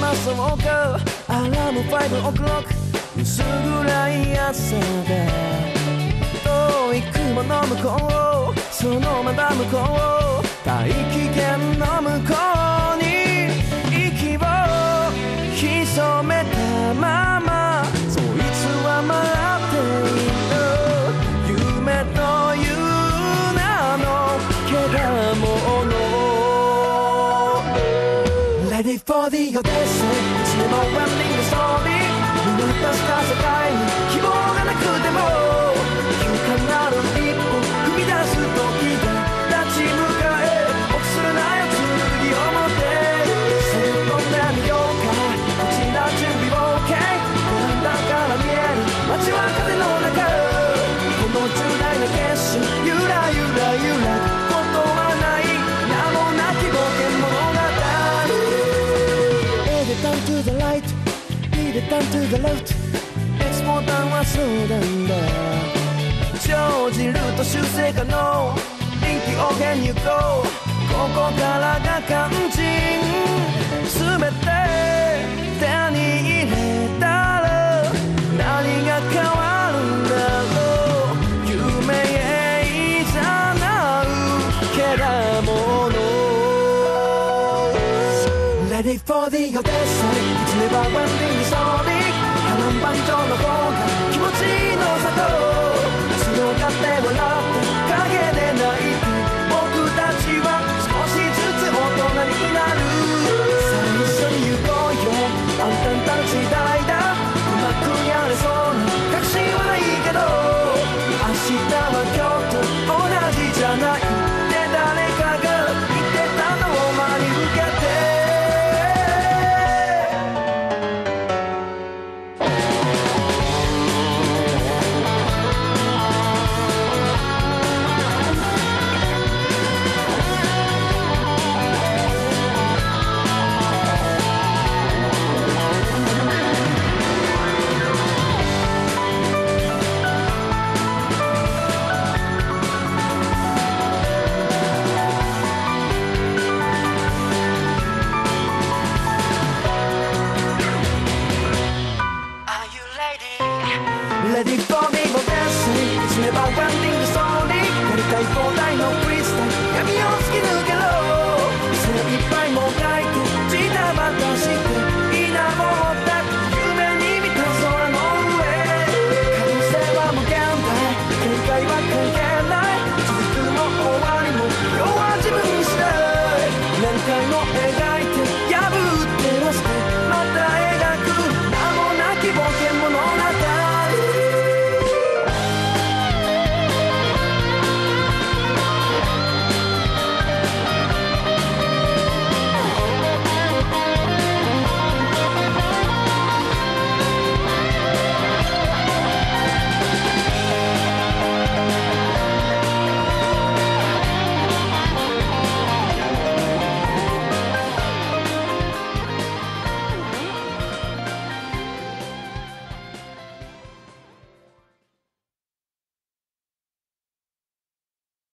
ますそうかアラーム5オクロック。薄暗い朝が遠い雲の向こうそのまま向こう for the Odyssey いつでも Running the story 見渡した世界に to the right Beat it down to the left. X ボタンはそうなんだ生じると修正可能。臨機応変に行こうここからが肝心。Ready for the Odyssey いつれば Wending Story 波乱万丈の方が気持ちいいのさと強がって笑って陰で泣いて僕たちは少しずつ大人になるさあ一緒に行こうよあんたんたち代だうまくやれそうな確信はないけど明日は今日